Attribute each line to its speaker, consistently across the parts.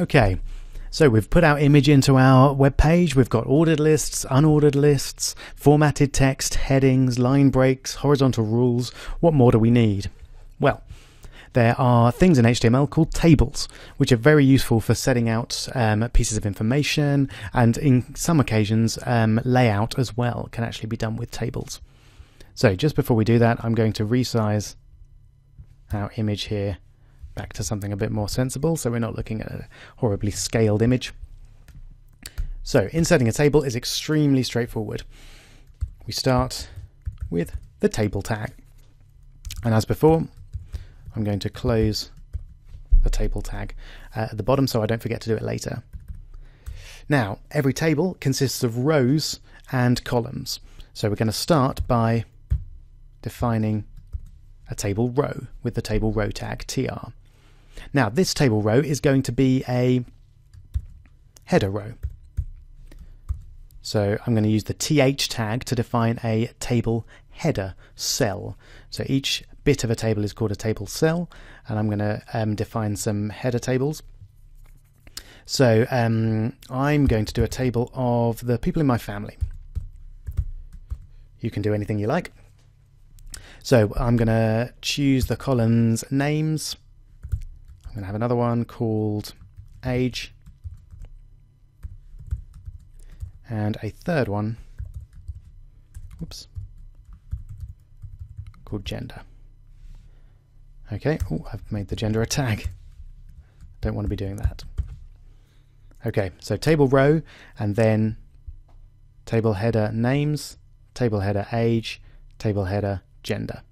Speaker 1: Okay, so we've put our image into our web page. We've got ordered lists, unordered lists, formatted text, headings, line breaks, horizontal rules. What more do we need? Well, there are things in HTML called tables, which are very useful for setting out um, pieces of information, and in some occasions, um, layout as well can actually be done with tables. So just before we do that, I'm going to resize our image here back to something a bit more sensible, so we're not looking at a horribly scaled image. So inserting a table is extremely straightforward. We start with the table tag. And as before, I'm going to close the table tag uh, at the bottom so I don't forget to do it later. Now, every table consists of rows and columns. So we're going to start by defining a table row with the table row tag tr. Now, this table row is going to be a header row. So I'm going to use the th tag to define a table header cell. So each bit of a table is called a table cell, and I'm going to um, define some header tables. So um, I'm going to do a table of the people in my family. You can do anything you like. So I'm going to choose the columns names. To have another one called age. And a third one, whoops, called gender. Okay, oh, I've made the gender a tag. Don't want to be doing that. Okay, so table row and then table header names, table header age, table header gender.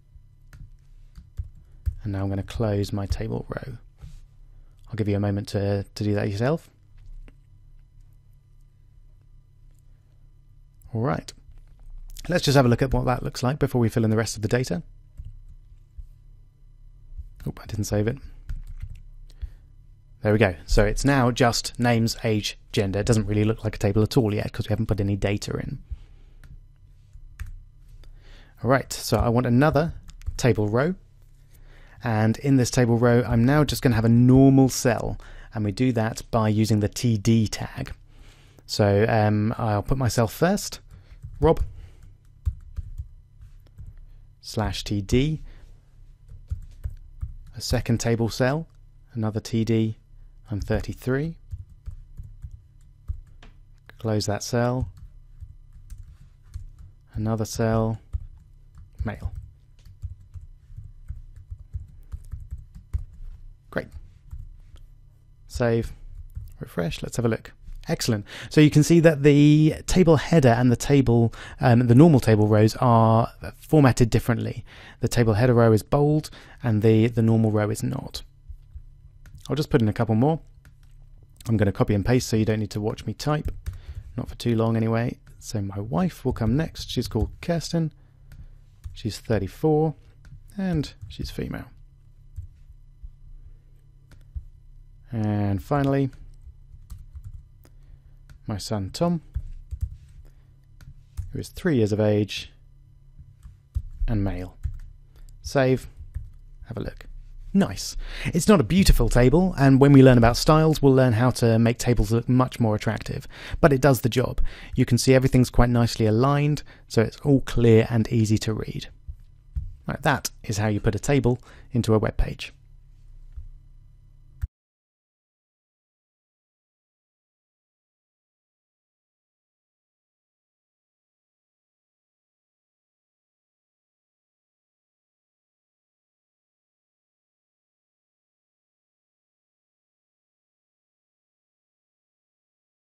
Speaker 1: And now I'm going to close my table row. I'll give you a moment to, to do that yourself. All right. Let's just have a look at what that looks like before we fill in the rest of the data. Oh, I didn't save it. There we go. So it's now just names, age, gender. It doesn't really look like a table at all yet because we haven't put any data in. All right, so I want another table row. And in this table row, I'm now just going to have a normal cell. And we do that by using the TD tag. So um, I'll put myself first, Rob, slash TD, a second table cell, another TD, I'm 33. Close that cell, another cell, male. Great. Save, refresh, let's have a look. Excellent. So you can see that the table header and the table, um, the normal table rows are formatted differently. The table header row is bold and the, the normal row is not. I'll just put in a couple more. I'm going to copy and paste so you don't need to watch me type. Not for too long anyway. So my wife will come next. She's called Kirsten. She's 34 and she's female. And finally, my son Tom, who is three years of age and male. Save, have a look. Nice. It's not a beautiful table, and when we learn about styles, we'll learn how to make tables look much more attractive. But it does the job. You can see everything's quite nicely aligned, so it's all clear and easy to read. Right, that is how you put a table into a web page.